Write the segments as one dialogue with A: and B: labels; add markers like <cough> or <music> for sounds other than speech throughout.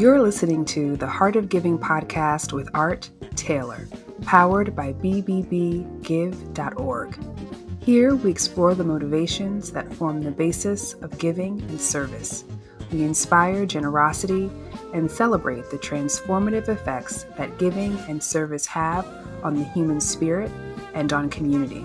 A: You're listening to the Heart of Giving podcast with Art Taylor, powered by BBBGive.org. Here we explore the motivations that form the basis of giving and service. We inspire generosity and celebrate the transformative effects that giving and service have on the human spirit and on community.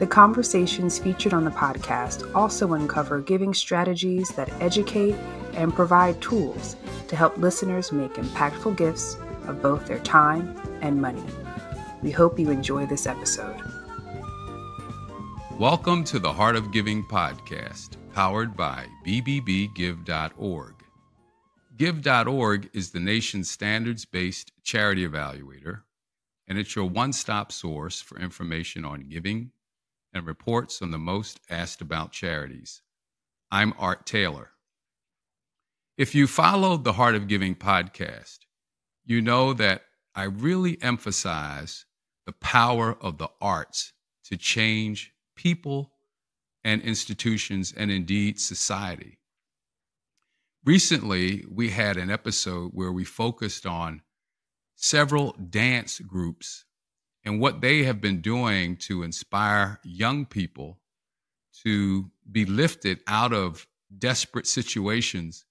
A: The conversations featured on the podcast also uncover giving strategies that educate and provide tools to help listeners make impactful gifts of both their time and money. We hope you enjoy this episode.
B: Welcome to the Heart of Giving podcast, powered by BBBGive.org. Give.org is the nation's standards based charity evaluator, and it's your one stop source for information on giving and reports on the most asked about charities. I'm Art Taylor. If you followed the Heart of Giving podcast, you know that I really emphasize the power of the arts to change people and institutions and indeed society. Recently, we had an episode where we focused on several dance groups and what they have been doing to inspire young people to be lifted out of desperate situations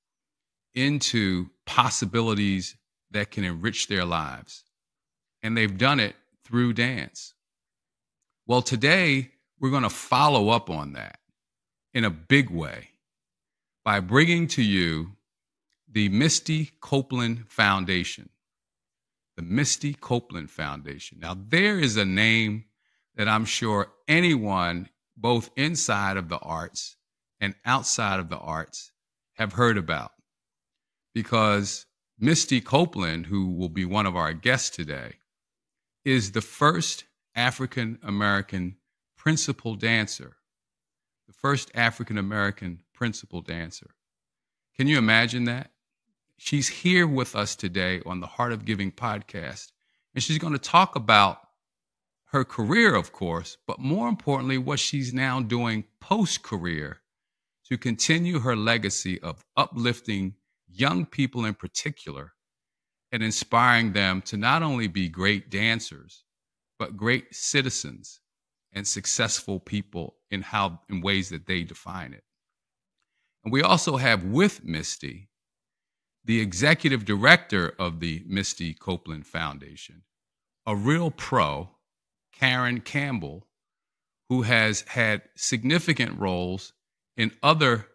B: into possibilities that can enrich their lives. And they've done it through dance. Well, today we're going to follow up on that in a big way by bringing to you the Misty Copeland Foundation the Misty Copeland Foundation. Now, there is a name that I'm sure anyone, both inside of the arts and outside of the arts, have heard about because Misty Copeland, who will be one of our guests today, is the first African American principal dancer, the first African American principal dancer. Can you imagine that? She's here with us today on the Heart of Giving podcast, and she's going to talk about her career, of course, but more importantly, what she's now doing post career to continue her legacy of uplifting young people in particular and inspiring them to not only be great dancers, but great citizens and successful people in how in ways that they define it. And we also have with Misty the executive director of the Misty Copeland Foundation, a real pro, Caryn Campbell, who has had significant roles in other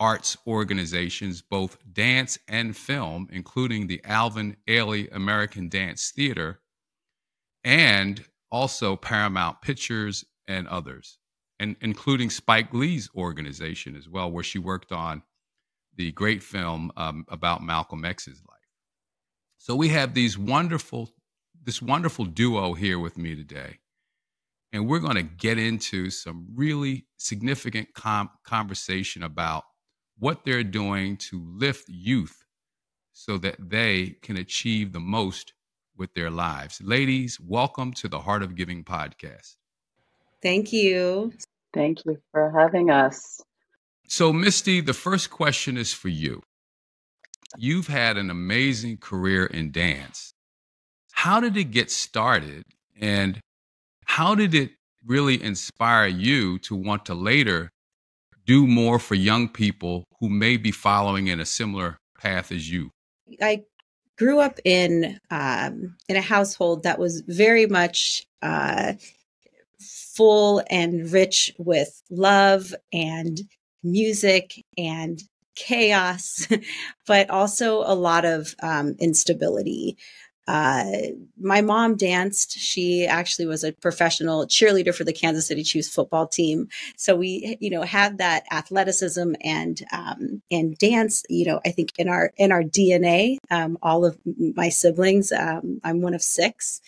B: arts organizations, both dance and film, including the Alvin Ailey American Dance Theater, and also Paramount Pictures and others, and including Spike Lee's organization as well, where she worked on the great film um, about Malcolm X's life. So we have these wonderful, this wonderful duo here with me today, and we're going to get into some really significant com- conversation about what they're doing to lift youth so that they can achieve the most with their lives. Ladies, welcome to the Heart of Giving podcast.
C: Thank you.
D: Thank you for having us.
B: So, Misty, the first question is for you. You've had an amazing career in dance. How did it get started? And how did it really inspire you to want to later do more for young people who may be following in a similar path as you?
C: I grew up in um, in a household that was very much uh, full and rich with love and music and chaos, <laughs> but also a lot of um, instability. Uh, my mom danced. She actually was a professional cheerleader for the Kansas City Chiefs football team. So we, you know, had that athleticism and um, and dance. You know, I think in our in our DNA. Um, all of my siblings. Um, I'm one of six,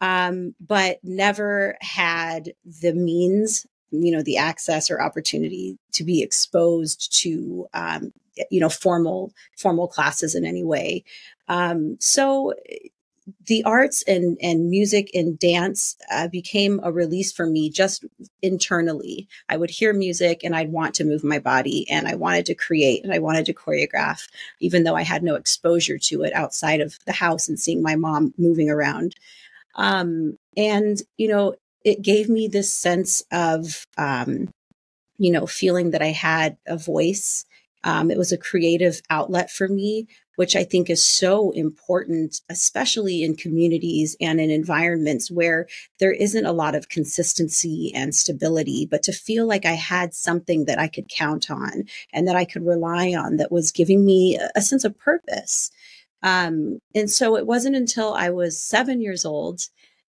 C: um, but never had the means you know the access or opportunity to be exposed to um, you know formal formal classes in any way um, so the arts and, and music and dance uh, became a release for me just internally. I would hear music and I'd want to move my body and I wanted to create and I wanted to choreograph, even though I had no exposure to it outside of the house and seeing my mom moving around. Um, and, you know, it gave me this sense of, um, you know, feeling that I had a voice. Um, it was a creative outlet for me which I think is so important, especially in communities and in environments where there isn't a lot of consistency and stability, but to feel like I had something that I could count on and that I could rely on that was giving me a sense of purpose. Um, and so it wasn't until I was seven years old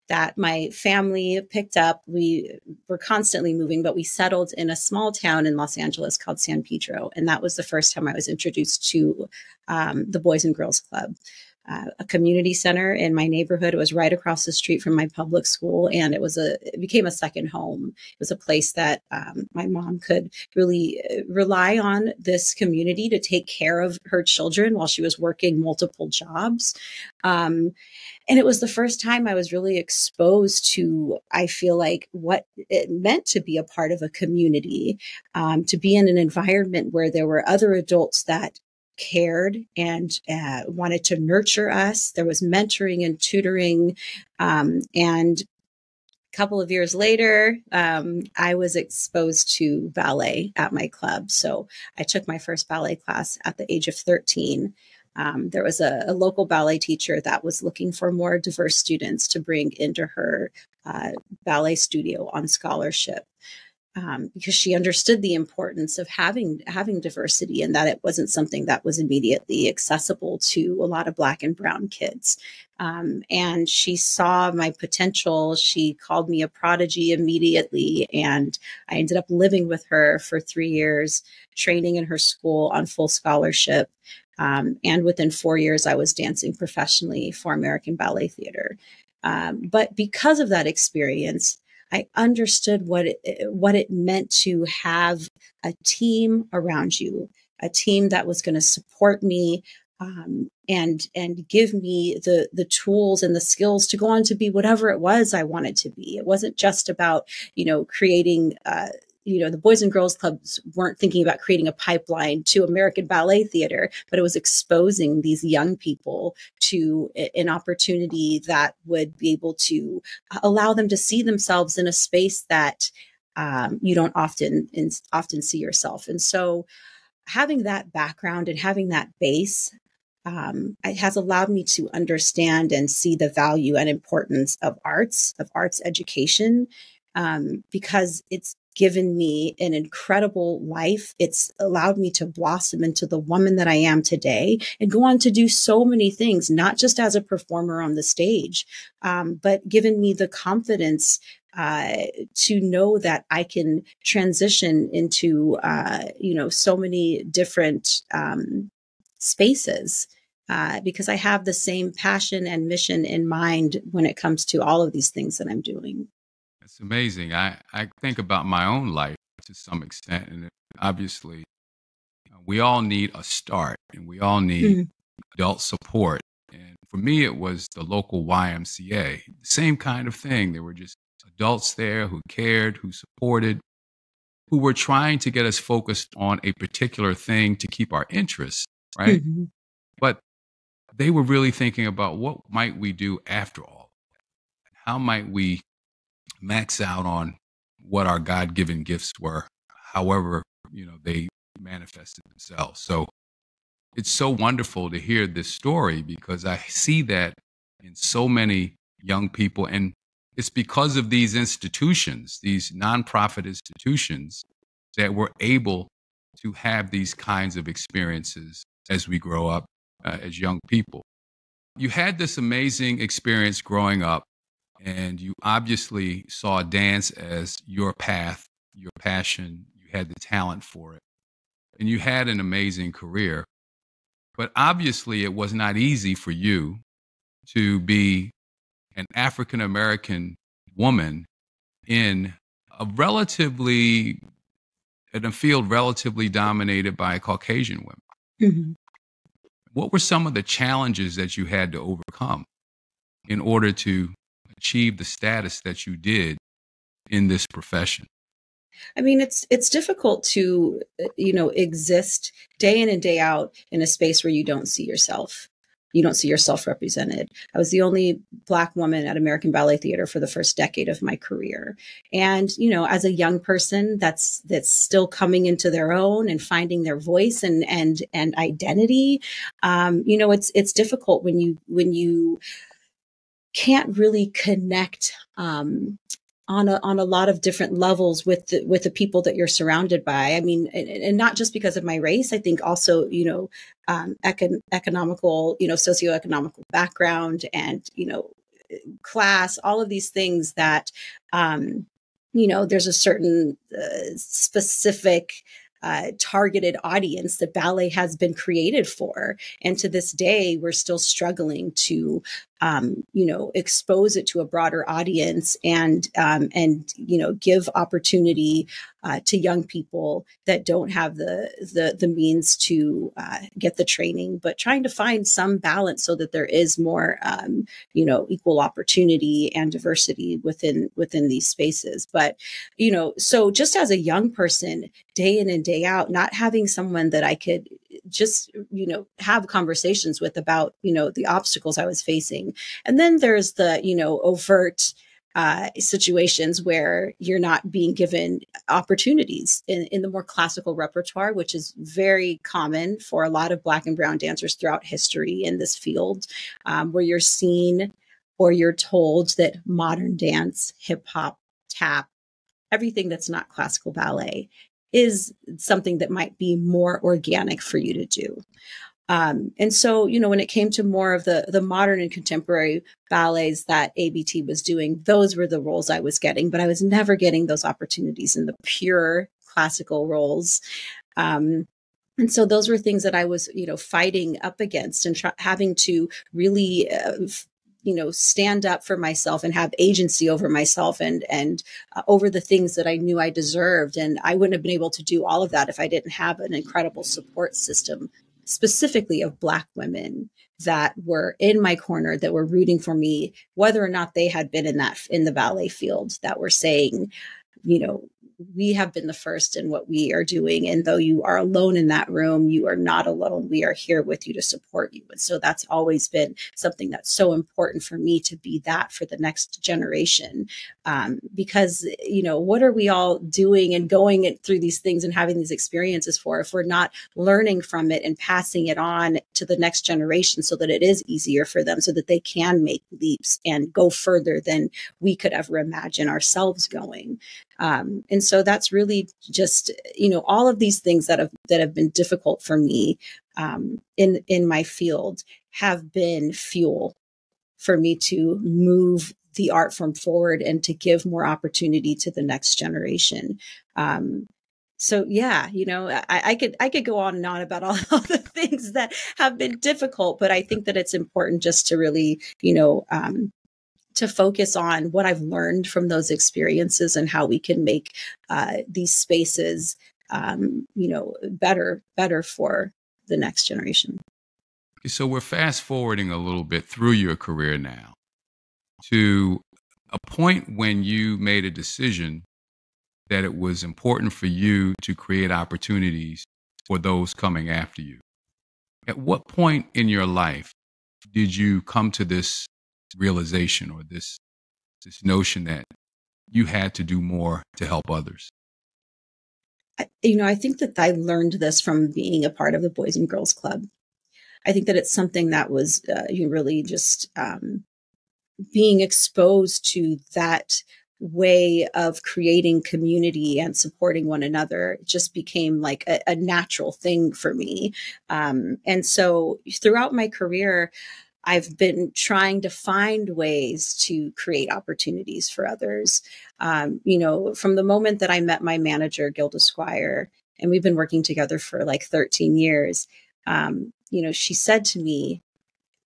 C: that my family picked up. We were constantly moving, but we settled in a small town in Los Angeles called San Pedro. And that was the first time I was introduced to um, the Boys and Girls Club. Uh, a community center in my neighborhood. It was right across the street from my public school, and it was a it became a second home. It was a place that um, my mom could really uh, rely on this community to take care of her children while she was working multiple jobs. Um, and it was the first time I was really exposed to, I feel like, what it meant to be a part of a community, um, to be in an environment where there were other adults that cared and uh, wanted to nurture us. There was mentoring and tutoring. Um, and a couple of years later, um, I was exposed to ballet at my club. So I took my first ballet class at the age of 13. Um, there was a, a, local ballet teacher that was looking for more diverse students to bring into her uh, ballet studio on scholarship. Um, because she understood the importance of having having diversity and that it wasn't something that was immediately accessible to a lot of black and brown kids. Um, and she saw my potential. She called me a prodigy immediately, and I ended up living with her for three years, training in her school on full scholarship. Um, and within four years, I was dancing professionally for American Ballet Theater. Um, but because of that experience, I understood what it, what it meant to have a team around you, a team that was going to support me um, and and give me the the tools and the skills to go on to be whatever it was I wanted to be. It wasn't just about you know creating uh, you know, the Boys and Girls Clubs weren't thinking about creating a pipeline to American Ballet Theater, but it was exposing these young people to an opportunity that would be able to allow them to see themselves in a space that um, you don't often in, often see yourself. And so, having that background and having that base um, it has allowed me to understand and see the value and importance of arts, of arts education, um, because it's given me an incredible life. It's allowed me to blossom into the woman that I am today and go on to do so many things, not just as a performer on the stage, um, but given me the confidence uh, to know that I can transition into, uh, you know, so many different um, spaces. Uh, because I have the same passion and mission in mind when it comes to all of these things that I'm doing.
B: It's amazing. I, I think about my own life to some extent, and obviously, we all need a start and we all need mm-hmm. adult support. And for me, it was the local YMCA, the same kind of thing. There were just adults there who cared, who supported, who were trying to get us focused on a particular thing to keep our interest, right? Mm-hmm. But they were really thinking about what might we do after all? How might we max out on what our God given gifts were, however, you know, they manifested themselves. So it's so wonderful to hear this story because I see that in so many young people. And it's because of these institutions, these nonprofit institutions, that we're able to have these kinds of experiences as we grow up uh, as young people. You had this amazing experience growing up and you obviously saw dance as your path, your passion. You had the talent for it, and you had an amazing career. But obviously, it was not easy for you to be an African American woman in a relatively in a field relatively dominated by Caucasian women. Mm-hmm. What were some of the challenges that you had to overcome? in order to achieve the status that you did in this profession?
C: I mean, it's it's difficult to you know exist day in and day out in a space where you don't see yourself. You don't see yourself represented. I was the only black woman at American Ballet Theater for the first decade of my career, and you know, as a young person that's that's still coming into their own and finding their voice and and and identity, um, you know, it's it's difficult when you when you can't really connect um, on a, on a lot of different levels with the, with the people that you're surrounded by. I mean, and, and not just because of my race. I think also, you know, um, econ- economical, you know, socioeconomical background and you know, class. All of these things that, um, you know, there's a certain uh, specific uh, targeted audience that ballet has been created for. And to this day, we're still struggling to um, you know, expose it to a broader audience and um, and you know, give opportunity uh, to young people that don't have the the, the means to uh, get the training, but trying to find some balance so that there is more, um, you know, equal opportunity and diversity within within these spaces. But you know, so just as a young person, day in and day out, not having someone that I could just you know have conversations with about you know the obstacles I was facing, and then there's the you know overt uh, situations where you're not being given opportunities in, in the more classical repertoire, which is very common for a lot of Black and Brown dancers throughout history in this field, um, where you're seen or you're told that modern dance, hip hop, tap, everything that's not classical ballet is something that might be more organic for you to do. Um, and so, you know, when it came to more of the the modern and contemporary ballets that ABT was doing, those were the roles I was getting, but I was never getting those opportunities in the pure classical roles. Um, and so those were things that I was, you know, fighting up against and having to really uh, you know stand up for myself and have agency over myself and and uh, over the things that I knew I deserved. And I wouldn't have been able to do all of that if I didn't have an incredible support system specifically of black women that were in my corner that were rooting for me whether or not they had been in that in the ballet field that were saying you know we have been the first in what we are doing. And though you are alone in that room, you are not alone. We are here with you to support you. And so that's always been something that's so important for me to be that for the next generation. Um, because, you know, what are we all doing and going through these things and having these experiences for if we're not learning from it and passing it on to the next generation so that it is easier for them so that they can make leaps and go further than we could ever imagine ourselves going. Um, and so that's really just, you know, all of these things that have, that have been difficult for me um, in, in my field have been fuel for me to move the art form forward and to give more opportunity to the next generation. Um, so yeah, you know, I, I, could I could go on and on about all, <laughs> all, the things that have been difficult, but I think that it's important just to really, you know, um, to focus on what I've learned from those experiences and how we can make uh, these spaces, um, you know, better, better for the next generation.
B: So we're fast forwarding a little bit through your career now to a point when you made a decision that it was important for you to create opportunities for those coming after you. At what point in your life did you come to this realization or this this notion that you had to do more to help others?
C: You know, I think that I learned this from being a part of the Boys and Girls Club. I think that it's something that was uh, really just um, being exposed to that way of creating community and supporting one another just became like a, a natural thing for me. Um, and so throughout my career, I've been trying to find ways to create opportunities for others. Um, you know, from the moment that I met my manager, Gilda Squire, and we've been working together for like 13 years, um, you know, she said to me,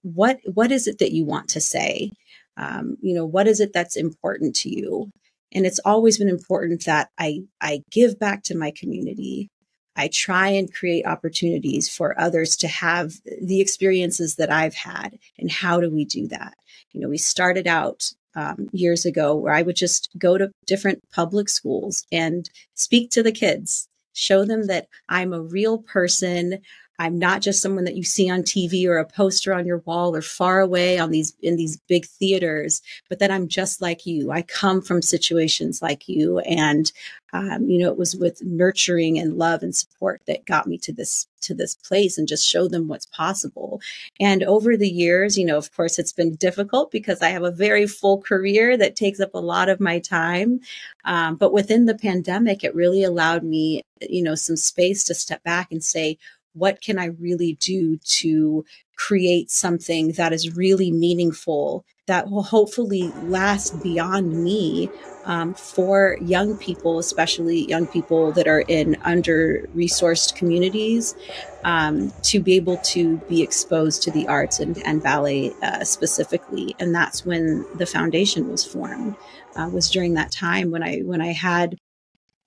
C: "What what is it that you want to say? Um, you know, what is it that's important to you?" And it's always been important that I I give back to my community, I try and create opportunities for others to have the experiences that I've had. And how do we do that? You know, we started out um, years ago where I would just go to different public schools and speak to the kids, show them that I'm a real person. I'm not just someone that you see on TV or a poster on your wall or far away on these in these big theaters, but that I'm just like you. I come from situations like you, and um, you know, it was with nurturing and love and support that got me to this to this place and just show them what's possible. And over the years, you know, of course, it's been difficult because I have a very full career that takes up a lot of my time. Um, but within the pandemic, it really allowed me, you know, some space to step back and say, what can I really do to create something that is really meaningful that will hopefully last beyond me um, for young people, especially young people that are in under resourced communities, um, to be able to be exposed to the arts and, and ballet uh, specifically. And that's when the foundation was formed. Uh, was during that time when I when I had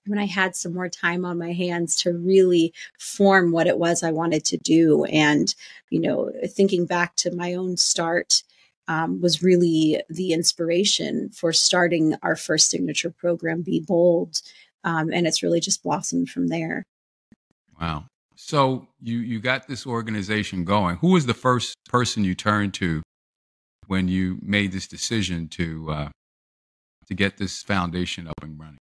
C: when I had some more time on my hands to really form what it was I wanted to do. And, you know, thinking back to my own start um, was really the inspiration for starting our first signature program, Be Bold. Um, and it's really just blossomed from there.
B: Wow. So you you got this organization going. Who was the first person you turned to when you made this decision to uh, to get this foundation up and running?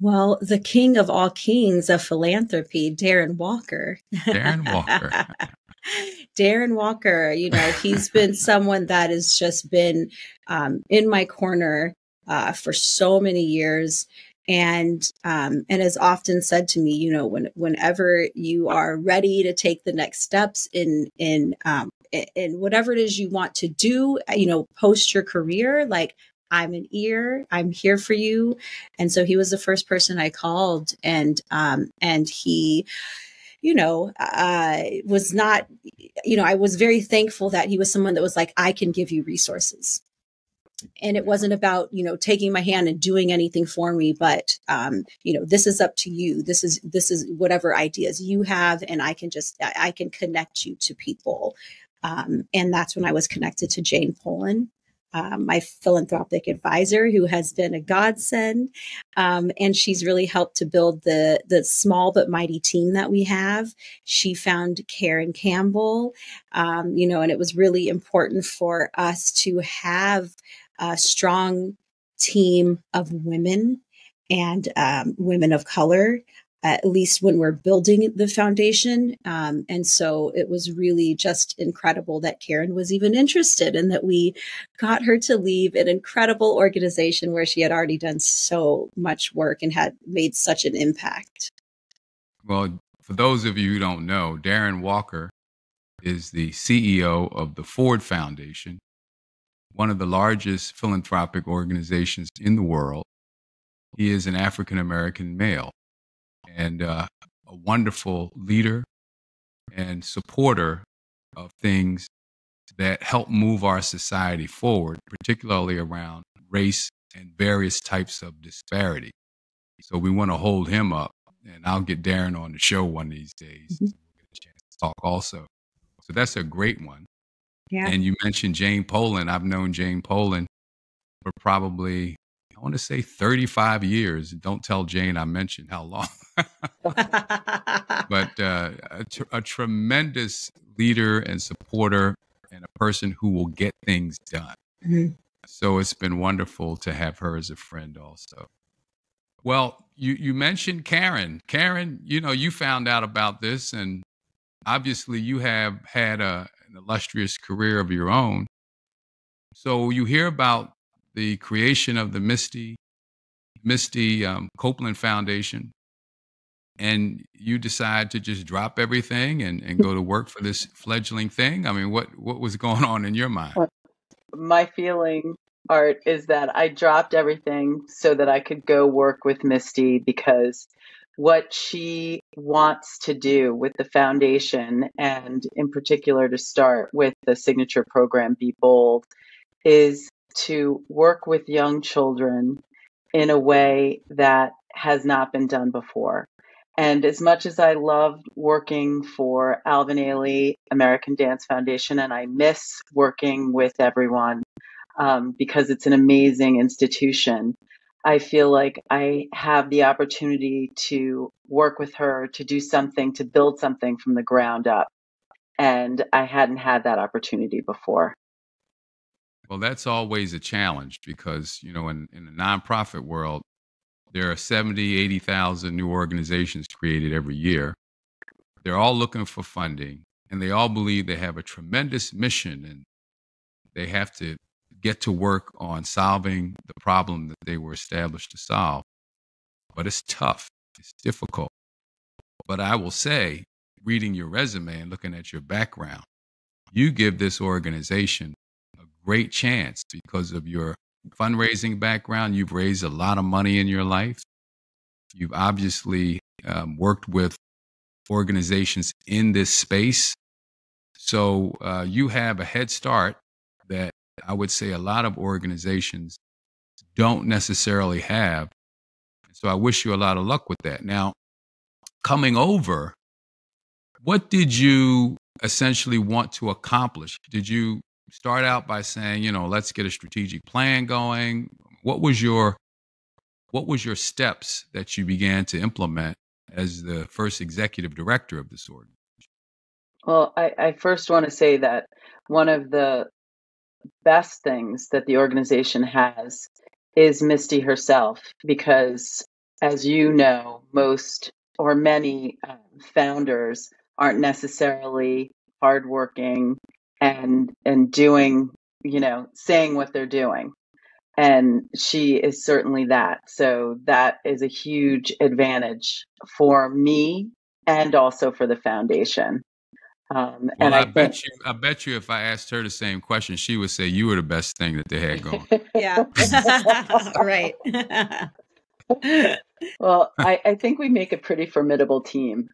C: Well, the king of all kings of philanthropy, Darren Walker.
B: Darren Walker. <laughs>
C: Darren Walker, you know, he's been <laughs> someone that has just been um, in my corner uh, for so many years. And um, and has often said to me, you know, when whenever you are ready to take the next steps in in um, in whatever it is you want to do, you know, post your career, like I'm an ear. I'm here for you. And so he was the first person I called, and um, and he, you know, uh, was not, you know, I was very thankful that he was someone that was like, I can give you resources. And it wasn't about, you know, taking my hand and doing anything for me, but, um, you know, this is up to you. This is, this is whatever ideas you have. And I can just, I can connect you to people. Um, and that's when I was connected to Jane Polin um, my philanthropic advisor, who has been a godsend, um, and she's really helped to build the the small but mighty team that we have. She found Caryn Campbell, um, you know, and it was really important for us to have a strong team of women and um, women of color at least when we're building the foundation. Um, and so it was really just incredible that Caryn was even interested and that we got her to leave an incredible organization where she had already done so much work and had made such an impact.
B: Well, for those of you who don't know, Darren Walker is the CEO of the Ford Foundation, one of the largest philanthropic organizations in the world. He is an African American male and uh, a wonderful leader and supporter of things that help move our society forward, particularly around race and various types of disparity. So we want to hold him up, and I'll get Darren on the show one of these days. Mm-hmm. we'll get a chance to talk also. So that's a great one. Yeah. And you mentioned Jane Polin. I've known Jane Polin for probably I want to say 35 years. Don't tell Jane I mentioned how long. But uh, a, tr- a, tremendous leader and supporter and a person who will get things done. Mm-hmm. So it's been wonderful to have her as a friend also. Well, you, you mentioned Caryn. Caryn, you know, you found out about this, and obviously you have had a, an illustrious career of your own. So you hear about the creation of the Misty Misty um, Copeland Foundation, and you decide to just drop everything and, and mm. go to work for this fledgling thing. I mean, what what was going on in your mind?
D: My feeling, Art, is that I dropped everything so that I could go work with Misty because what she wants to do with the foundation and in particular to start with the signature program be bold is to work with young children in a way that has not been done before. And as much as I loved working for Alvin Ailey American Dance Foundation, and I miss working with everyone um, because it's an amazing institution, I feel like I have the opportunity to work with her to do something, to build something from the ground up. And I hadn't had that opportunity before.
B: Well, that's always a challenge because, you know, in, in the nonprofit world, there are 70, 80,000 new organizations created every year. They're all looking for funding and they all believe they have a tremendous mission and they have to get to work on solving the problem that they were established to solve. But it's tough, it's difficult. But I will say, reading your resume and looking at your background, you give this organization a great chance because of your fundraising background. You've raised a lot of money in your life. You've obviously um, worked with organizations in this space. So uh, you have a head start that I would say a lot of organizations don't necessarily have. So I wish you a lot of luck with that. Now, coming over, what did you essentially want to accomplish? Did you start out by saying, you know, let's get a strategic plan going? What was your what was your steps that you began to implement as the first executive director of this organization?
D: Well, I, I first want to say that one of the best things that the organization has is Misty herself, because as you know, most or many um, founders aren't necessarily hardworking and and doing you know saying what they're doing and she is certainly that so that is a huge advantage for me and also for the foundation
B: um, well, and I, I bet think, you, I bet you, if I asked her the same question, she would say you were the best thing that they had going. <laughs>
C: yeah, <laughs> right. <laughs>
D: well, I, I think we make a pretty formidable team.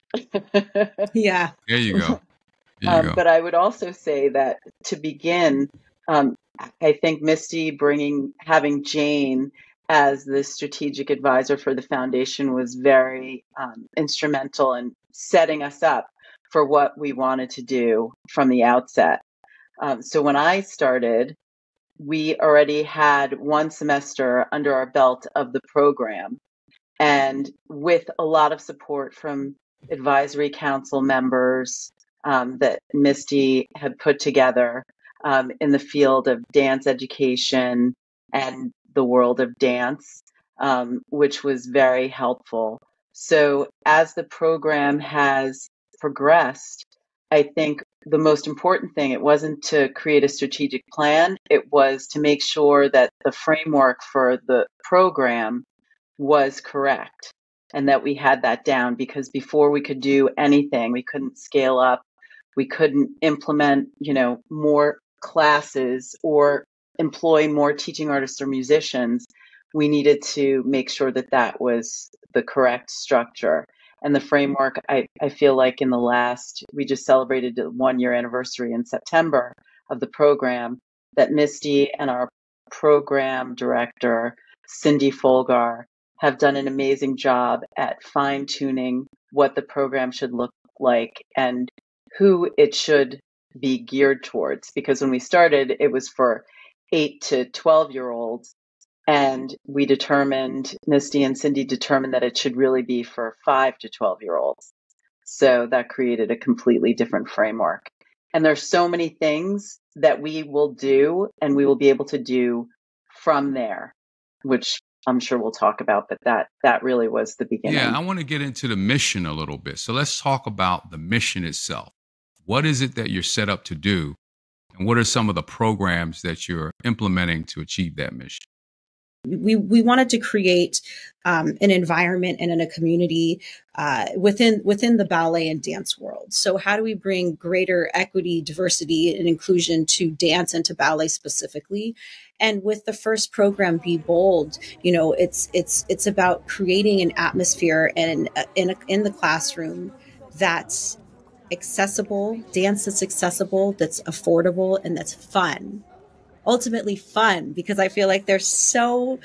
C: yeah.
B: There you go.
D: Um, but I would also say that to begin, um, I think Misty bringing having Jane as the strategic advisor for the foundation was very um, instrumental in setting us up for what we wanted to do from the outset. Um, so when I started, we already had one semester under our belt of the program, and with a lot of support from advisory council members um, that Misty had put together um, in the field of dance education and the world of dance, um, which was very helpful. So, as the program has progressed, I think the most important thing it wasn't to create a strategic plan, it was to make sure that the framework for the program was correct and that we had that down because before we could do anything, we couldn't scale up we couldn't implement, you know, more classes or employ more teaching artists or musicians, we needed to make sure that that was the correct structure. And the framework, I, I feel like in the last, we just celebrated the one year anniversary in September of the program, that Misty and our program director, Cindy Folgar, have done an amazing job at fine tuning what the program should look like and who it should be geared towards. Because when we started, it was for eight to 12 year olds. And we determined, Misty and Cindy determined that it should really be for five to 12 year olds. So that created a completely different framework. And there's so many things that we will do and we will be able to do from there, which I'm sure we'll talk about, but that that really was the beginning.
B: Yeah, I want to get into the mission a little bit. So let's talk about the mission itself. What is it that you're set up to do? And what are some of the programs that you're implementing to achieve that mission?
C: we we wanted to create um, an environment and in a community uh, within within the ballet and dance world. So how do we bring greater equity, diversity, and inclusion to dance and to ballet specifically? And with the first program, Be Bold, you know, it's it's it's about creating an atmosphere and in in, in the classroom that's accessible, dance that's accessible, that's affordable, and that's fun. Ultimately, fun because I feel like there's so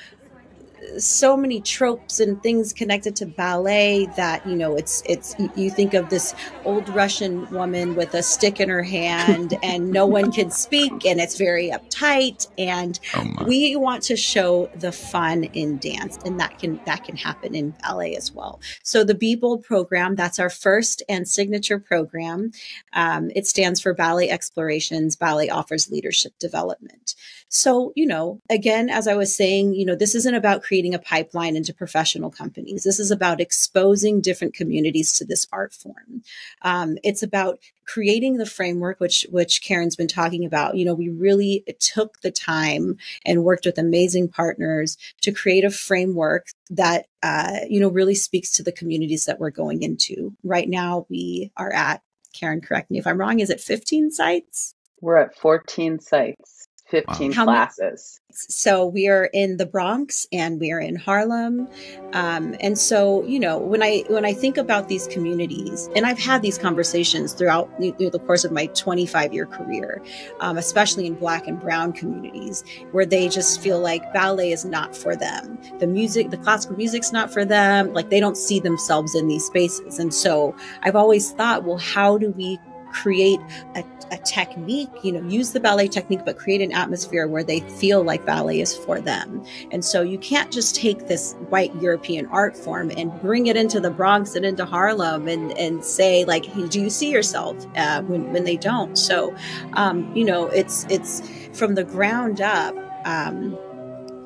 C: so many tropes and things connected to ballet that you know it's it's you think of this old russian woman with a stick in her hand <laughs> and no one can speak and it's very uptight and oh we want to show the fun in dance and that can that can happen in ballet as well. So the be bold program that's our first and signature program. Um, it stands for ballet explorations ballet offers leadership development. So you know again as i was saying you know this isn't about creating a pipeline into professional companies. This is about exposing different communities to this art form. Um, it's about creating the framework, which which Caryn's been talking about. You know, we really took the time and worked with amazing partners to create a framework that uh, you know really speaks to the communities that we're going into. Right now, we are at Karen. Correct me if I'm wrong. Is it 15 sites?
D: We're at 14 sites. 15 wow. classes.
C: So we are in the Bronx and we are in Harlem. Um, and so, you know, when I when I think about these communities, and I've had these conversations throughout through the course of my 25 year career, um, especially in Black and Brown communities, where they just feel like ballet is not for them. The music, the classical music's not for them. Like they don't see themselves in these spaces. And so I've always thought, well, how do we create a, a technique, you know, use the ballet technique, but create an atmosphere where they feel like ballet is for them. And so you can't just take this white European art form and bring it into the Bronx and into Harlem and, and say like, hey, do you see yourself uh, when, when they don't? So, um, you know, it's, it's from the ground up. Um,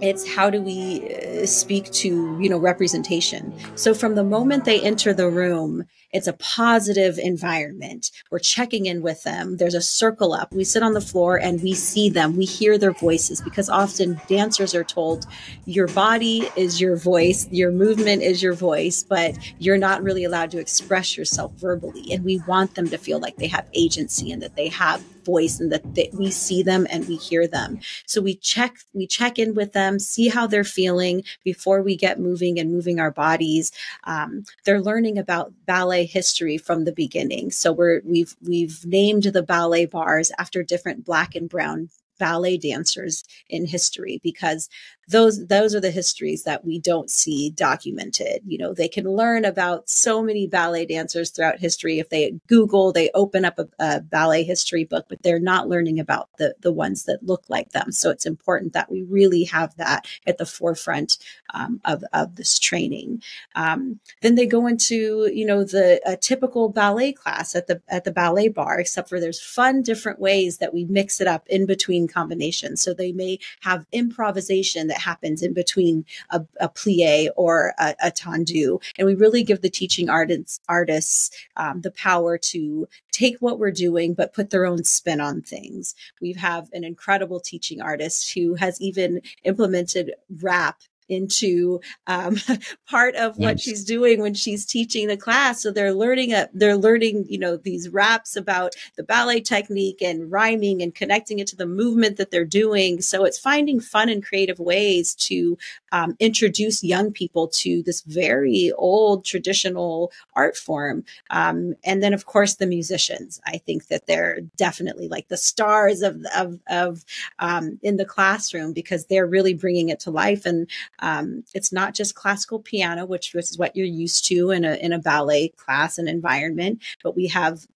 C: it's how do we uh, speak to you know representation so from the moment they enter the room it's a positive environment. We're checking in with them. There's a circle up. We sit on the floor and we see them. We hear their voices because often dancers are told your body is your voice, your movement is your voice, but you're not really allowed to express yourself verbally. And we want them to feel like they have agency and that they have voice and that they, we see them and we hear them. So we check we check in with them, see how they're feeling before we get moving and moving our bodies. Um, they're learning about ballet history from the beginning. So we're we've we've named the ballet bars after different black and brown ballet dancers in history because those those are the histories that we don't see documented. You know they can learn about so many ballet dancers throughout history. If they google they open up a, a, ballet history book but they're not learning about the the ones that look like them. So it's important that we really have that at the forefront um, of, of this training. Um, then they go into you know the typical ballet class at the at the ballet bar except for there's fun different ways that we mix it up in between combinations. So they may have improvisation that happens in between a, a plie or a, a, tendu. And we really give the teaching artists, artists um, the power to take what we're doing, but put their own spin on things. We have an incredible teaching artist who has even implemented rap into um, <laughs> part of what she's doing when she's teaching the class. So they're learning a, they're learning, you know, these raps about the ballet technique and rhyming and connecting it to the movement that they're doing. So it's finding fun and creative ways to um, introduce young people to this very old traditional art form. Um, and then, of course, the musicians. I think that they're definitely like the stars of of, of um, in the classroom because they're really bringing it to life and um, it's not just classical piano, which is what you're used to in a in a ballet class and environment, but we have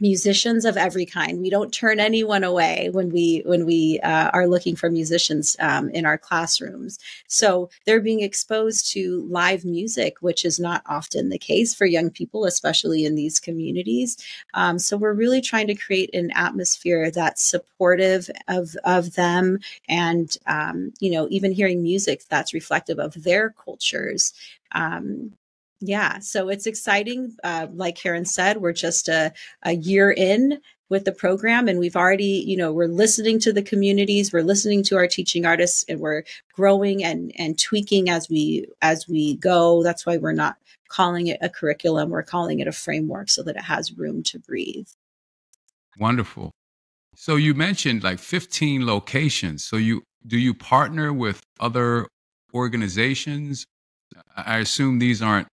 C: musicians of every kind. We don't turn anyone away when we when we uh, are looking for musicians um, in our classrooms. So they're being exposed to live music, which is not often the case for young people, especially in these communities. Um, so we're really trying to create an atmosphere that's supportive of of them, and um, you know, even hearing music that's reflective of their cultures. Um, yeah, so it's exciting. Uh, like Caryn said, we're just a, a year in with the program and we've already you know we're listening to the communities we're listening to our teaching artists and we're growing and and tweaking as we as we go. That's why we're not calling it a curriculum we're calling it a framework so that it has room to breathe.
B: Wonderful. So you mentioned like 15 locations. So you do you partner with other organizations? I assume these aren't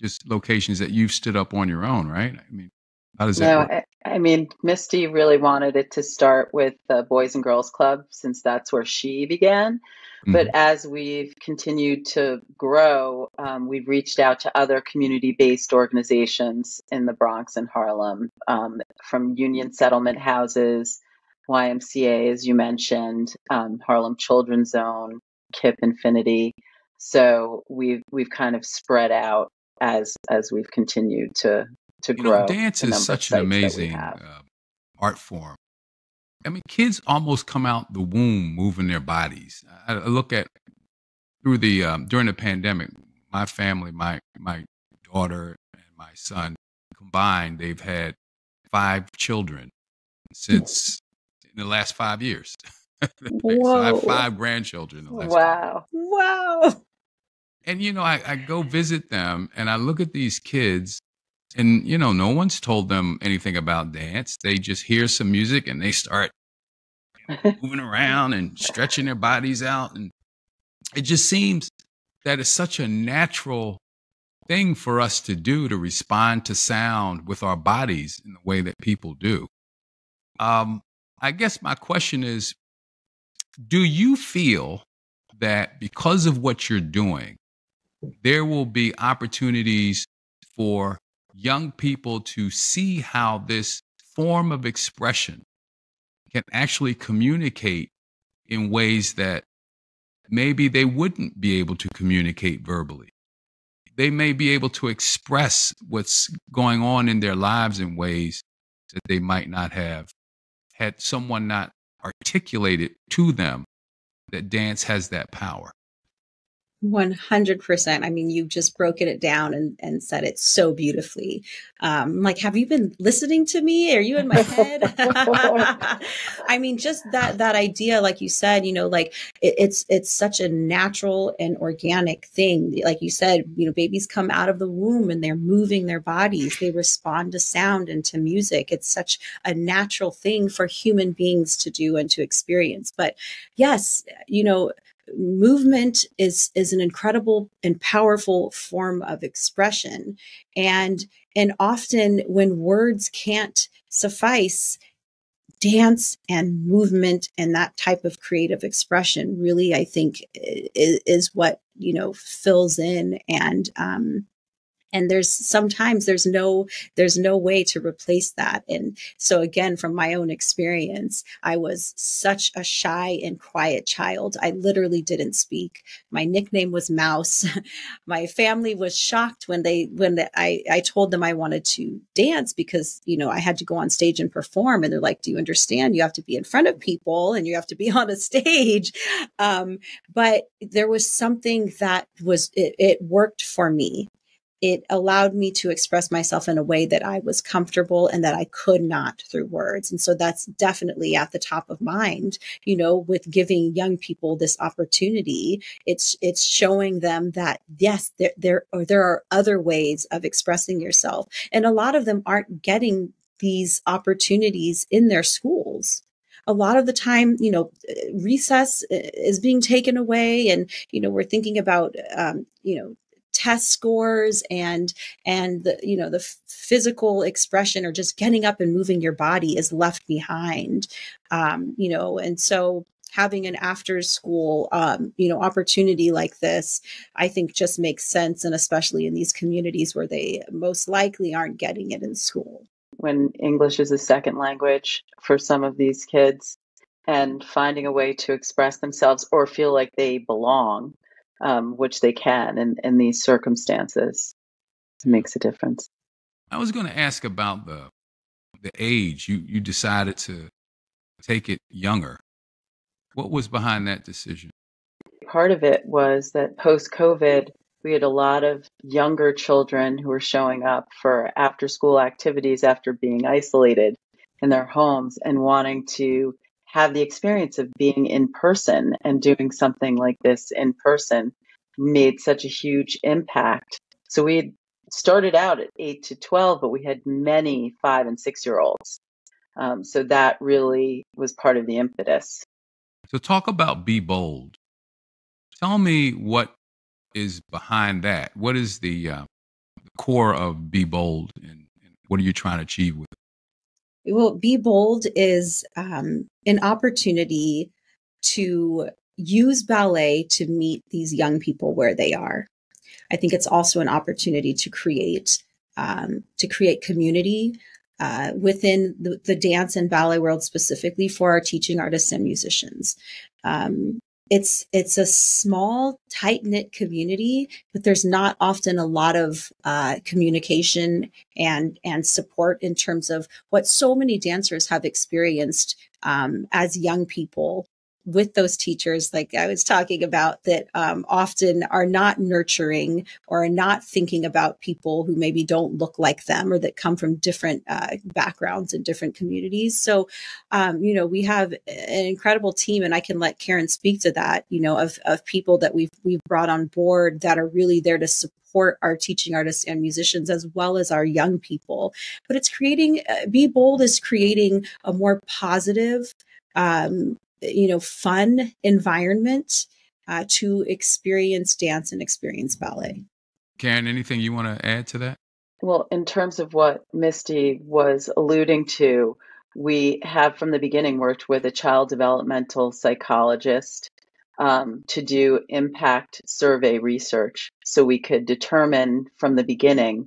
B: just locations that you've stood up on your own, right? I mean, how does that
D: no, I, I mean, Misty really wanted it to start with the Boys and Girls Club since that's where she began. Mm-hmm. But as we've continued to grow, um, we've reached out to other community based organizations in the Bronx and Harlem, um, from Union Settlement Houses, YMCA, as you mentioned, um, Harlem Children's Zone, KIPP Infinity. So we've we've kind of spread out as as we've continued to to you grow.
B: Know, dance is such an amazing uh, art form. I mean, kids almost come out the womb moving their bodies. I, I look at through the um, during the pandemic, my family, my my daughter and my son combined, they've had five children since in the last five years. <laughs> so I have five grandchildren.
D: wow!
C: Wow! <laughs>
B: And you know, I, I go visit them and I look at these kids and you know no one's told them anything about dance. They just hear some music and they start moving around and stretching their bodies out and it just seems that it's such a natural thing for us to do to respond to sound with our bodies in the way that people do. Um, i guess my question is do you feel that because of what you're doing there will be opportunities for young people to see how this form of expression can actually communicate in ways that maybe they wouldn't be able to communicate verbally. They may be able to express what's going on in their lives in ways that they might not have had someone not articulated to them that dance has that power.
C: 100%. I mean, you've just broken it down and, and said it so beautifully. Um, like, have you been listening to me? Are you in my head? <laughs> I mean, just that, that idea, like you said, you know, like it, it's, it's such a natural and organic thing. Like you said, you know, babies come out of the womb and they're moving their bodies. They respond to sound and to music. It's such a natural thing for human beings to do and to experience. But yes, you know, movement is is an incredible and powerful form of expression. And and often when words can't suffice dance and movement and that type of creative expression really i think is, is what you know fills in and um and there's sometimes there's no there's no way to replace that. And so again from my own experience i was such a shy and quiet child. I literally didn't speak. My nickname was mouse. <laughs> My family was shocked when they when the, i i told them i wanted to dance because you know i had to go on stage and perform. And they're like do you understand? You have to be in front of people and you have to be <laughs> on a stage. Um, but there was something that was it, it worked for me it allowed me to express myself in a way that I was comfortable and that I could not through words. And so that's definitely at the top of mind, you know, with giving young people this opportunity. It's, it's showing them that yes, there, there, there are other ways of expressing yourself. And a lot of them aren't getting these opportunities in their schools a lot of the time, you know, recess is being taken away, and you know, we're thinking about, um, you know, test scores and and the you know the physical expression or just getting up and moving your body is left behind. Um, you know and so having an after school um, you know opportunity like this i think just makes sense and especially in these communities where they most likely aren't getting it in school.
D: When english is a second language for some of these kids and finding a way to express themselves or feel like they belong um, which they can in, in these circumstances. It makes a difference.
B: I was going to ask about the the age you you decided to take it younger. What was behind that decision?
D: Part of it was that post COVID, we had a lot of younger children who were showing up for after school activities after being isolated in their homes and wanting to have the experience of being in person and doing something like this in person made such a huge impact. So we started out at 8 to 12, but we had many five and six year olds. Um, so that really was part of the impetus.
B: So, talk about Be Bold. Tell me what is behind that. What is the, uh, core of Be Bold and, and what are you trying to achieve with it?
C: Well, Be Bold is um, an opportunity to use ballet to meet these young people where they are. I think it's also an opportunity to create um, to create community uh, within the, the, dance and ballet world specifically for our teaching artists and musicians. Um, it's it's a small tight knit community but there's not often a lot of uh, communication and and support in terms of what so many dancers have experienced um, as young people with those teachers, like I was talking about, that um, often are not nurturing or are not thinking about people who maybe don't look like them or that come from different uh, backgrounds and different communities. So, um, you know, we have an incredible team, and I can let Caryn speak to that. You know, of of people that we've we've brought on board that are really there to support our teaching artists and musicians as well as our young people. But it's creating, uh, Be Bold is creating a more positive, um, you know, fun environment uh, to experience dance and experience ballet.
B: Caryn, anything you want to add to that?
D: Well, in terms of what Misty was alluding to, we have from the beginning worked with a child developmental psychologist um, to do impact survey research so we could determine from the beginning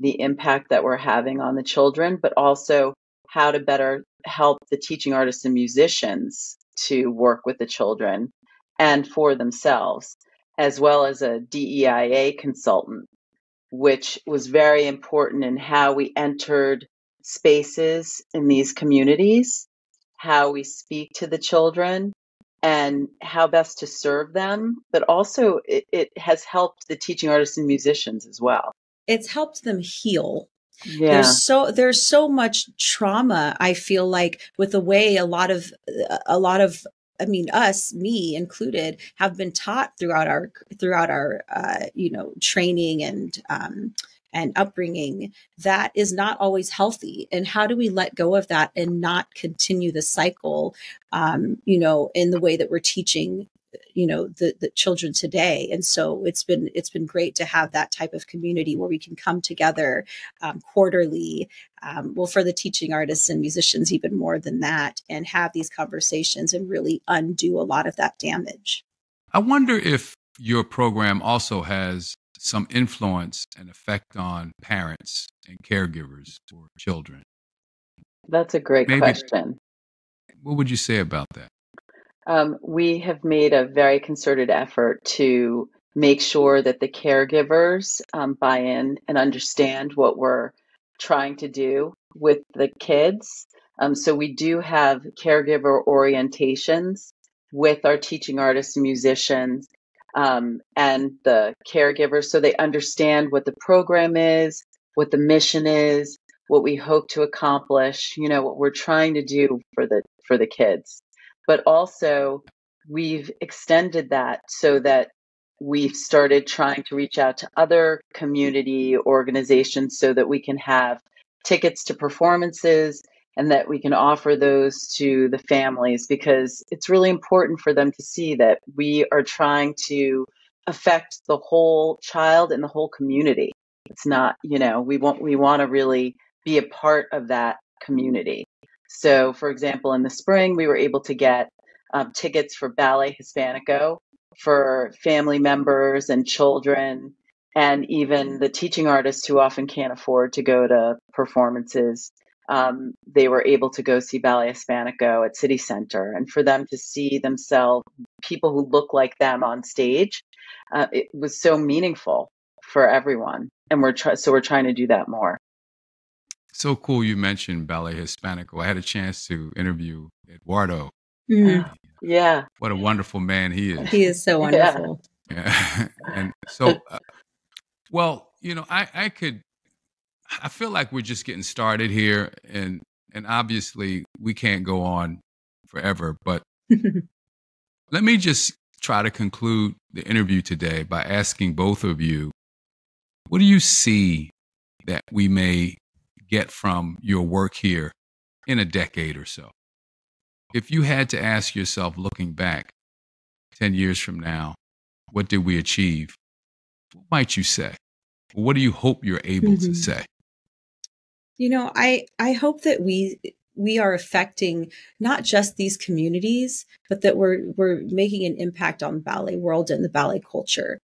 D: the impact that we're having on the children, but also how to better help the teaching artists and musicians to work with the children and for themselves, as well as a DEIA consultant, which was very important in how we entered spaces in these communities, how we speak to the children, and how best to serve them. But also, it, it has helped the teaching artists and musicians as well.
C: It's helped them heal yeah. there's so there's so much trauma i feel like with the way a lot of a lot of I mean, us, me included, have been taught throughout our throughout our uh, you know training and um, and upbringing that is not always healthy. And how do we let go of that and not continue the cycle? Um, you know, in the way that we're teaching you know the the children today. And so it's been it's been great to have that type of community where we can come together um, quarterly um, well for the teaching artists and musicians even more than that and have these conversations and really undo a lot of that damage.
B: I wonder if your program also has some influence and effect on parents and caregivers for children.
D: That's a great Maybe, question.
B: what would you say about that
D: um, we have made a very concerted effort to make sure that the caregivers um, buy in and understand what we're trying to do with the kids. Um, so we do have caregiver orientations with our teaching artists and musicians um, and the caregivers so they understand what the program is, what the mission is, what we hope to accomplish, you know, what we're trying to do for the for the kids but also we've extended that so that we've started trying to reach out to other community organizations so that we can have tickets to performances and that we can offer those to the families because it's really important for them to see that we are trying to affect the whole child and the whole community. It's not, you know, we want we want to really be a part of that community. So, for example, in the spring, we were able to get um, tickets for Ballet Hispanico for family members and children, and even the teaching artists who often can't afford to go to performances. Um, they were able to go see Ballet Hispanico at City Center, and for them to see themselves, people who look like them on stage, uh, it was so meaningful for everyone. And we're try- so we're trying to do that more.
B: So cool you mentioned Ballet Hispanico. I had a chance to interview Eduardo.
D: Mm. Yeah.
B: What a wonderful man he is.
C: He is so wonderful.
B: Yeah. <laughs> and so, uh, well, you know, I, I could, I feel like we're just getting started here. And, and obviously we can't go on forever, but <laughs> let me just try to conclude the interview today by asking both of you what do you see that we may get from your work here in a decade or so? If you had to ask yourself, looking back 10 years from now, what did we achieve? What might you say? What do you hope you're able mm-hmm. to say?
C: You know, I, I hope that we we are affecting not just these communities, but that we're we're making an impact on ballet world and the ballet culture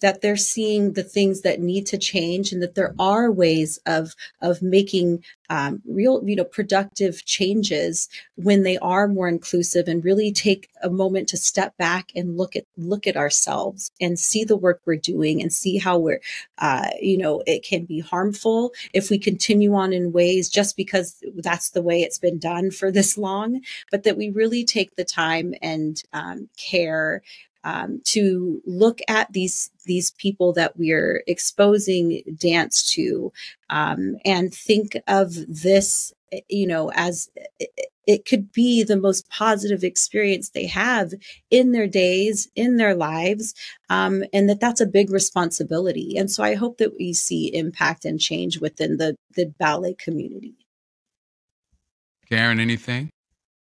C: that they're seeing the things that need to change and that there are ways of of making um, real you know productive changes when they are more inclusive and really take a moment to step back and look at look at ourselves and see the work we're doing and see how we're uh, you know it can be harmful if we continue on in ways just because that's the way it's been done for this long but that we really take the time and um, care um, to look at these these people that we're exposing dance to um, and think of this you know as it could be the most positive experience they have in their days in their lives um, and that that's a big responsibility. And so i hope that we see impact and change within the the ballet community.
B: Caryn anything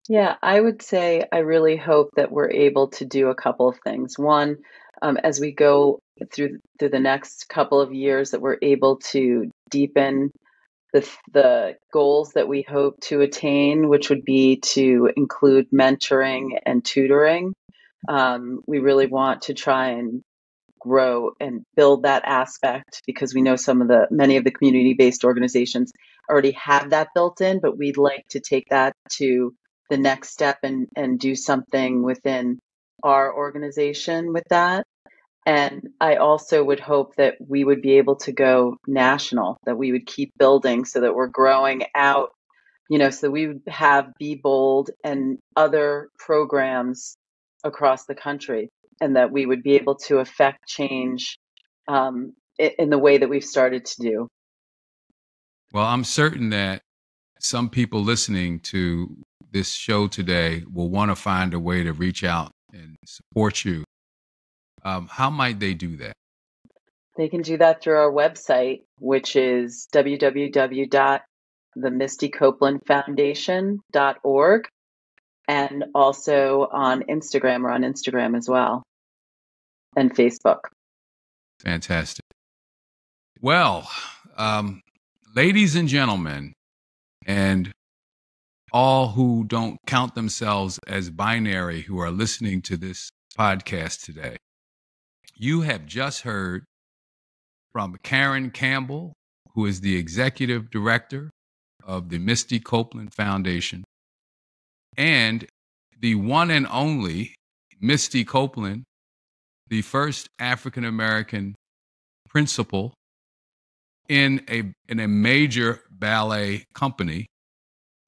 D: yeah, I would say I really hope that we're able to do a couple of things. One, um, as we go through through the next couple of years, that we're able to deepen the the goals that we hope to attain, which would be to include mentoring and tutoring. Um, we really want to try and grow and build that aspect because we know some of the many of the community based organizations already have that built in, but we'd like to take that to the next step and, and do something within our organization with that. And I also would hope that we would be able to go national, that we would keep building so that we're growing out, you know, so we would have Be Bold and other programs across the country, and that we would be able to affect change um, in the way that we've started to do.
B: Well, I'm certain that some people listening to this show today will want to find a way to reach out and support you, um, how might they do that?
D: They can do that through our website, which is www.themistycopelandfoundation.org and also on Instagram or on Instagram as well and Facebook.
B: Fantastic. Well, um, ladies and gentlemen, and all who don't count themselves as binary who are listening to this podcast today. You have just heard from Caryn Campbell, who is the executive director of the Misty Copeland Foundation, and the one and only Misty Copeland, the first African American principal in a, in a major ballet company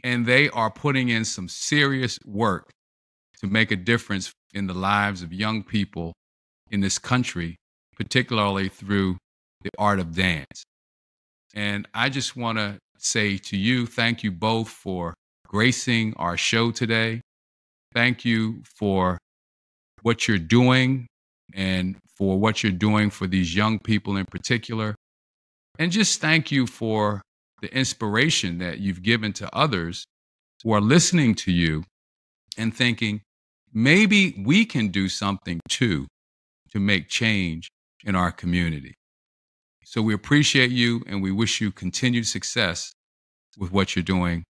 B: and they are putting in some serious work to make a difference in the lives of young people in this country, particularly through the art of dance. And I just want to say to you, thank you both for gracing our show today. Thank you for what you're doing and for what you're doing for these young people in particular. And just thank you for the inspiration that you've given to others who are listening to you and thinking, maybe we can do something too to make change in our community. So we appreciate you and we wish you continued success with what you're doing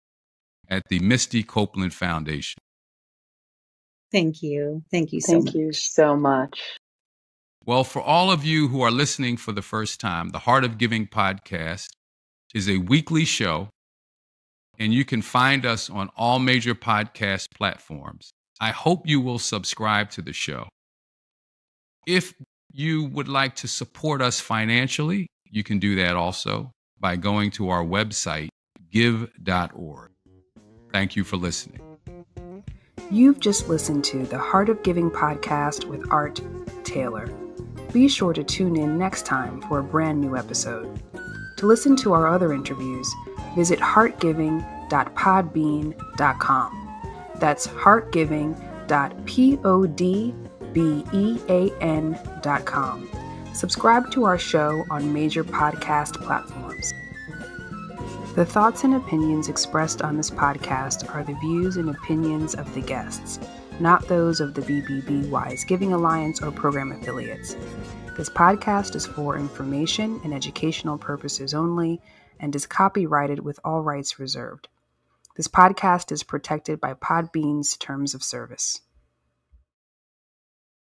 B: at the Misty Copeland Foundation.
C: Thank you. Thank you so
D: Thank
C: much.
D: you so much.
B: Well, for all of you who are listening for the first time, the Heart of Giving podcast is a weekly show, and you can find us on all major podcast platforms. I hope you will subscribe to the show. If you would like to support us financially, you can do that also by going to our website, give.org. Thank you for listening.
A: You've just listened to the Heart of Giving podcast with Art Taylor. Be sure to tune in next time for a brand new episode. To listen to our other interviews, visit heartgiving.podbean.com. That's heartgiving.podbean.com. Subscribe to our show on major podcast platforms. The thoughts and opinions expressed on this podcast are the views and opinions of the guests, not those of the BBB Wise Giving Alliance or program affiliates. This podcast is for information and educational purposes only and is copyrighted with all rights reserved. This podcast is protected by Podbean's terms of service.